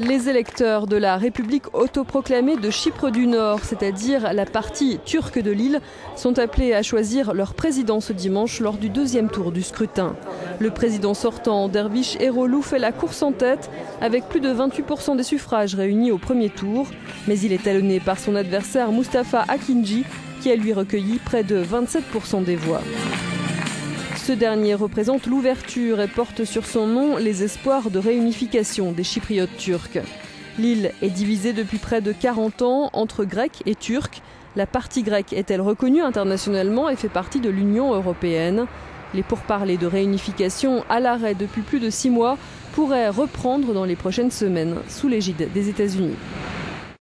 Les électeurs de la République autoproclamée de Chypre du Nord, c'est-à-dire la partie turque de l'île, sont appelés à choisir leur président ce dimanche lors du deuxième tour du scrutin. Le président sortant, Dervish Erolou, fait la course en tête avec plus de 28% des suffrages réunis au premier tour, mais il est talonné par son adversaire Mustafa Akinji qui a lui recueilli près de 27% des voix. Ce dernier représente l'ouverture et porte sur son nom les espoirs de réunification des Chypriotes turcs. L'île est divisée depuis près de 40 ans entre Grecs et Turcs. La partie grecque est-elle reconnue internationalement et fait partie de l'Union européenne Les pourparlers de réunification à l'arrêt depuis plus de six mois pourraient reprendre dans les prochaines semaines sous l'égide des États-Unis.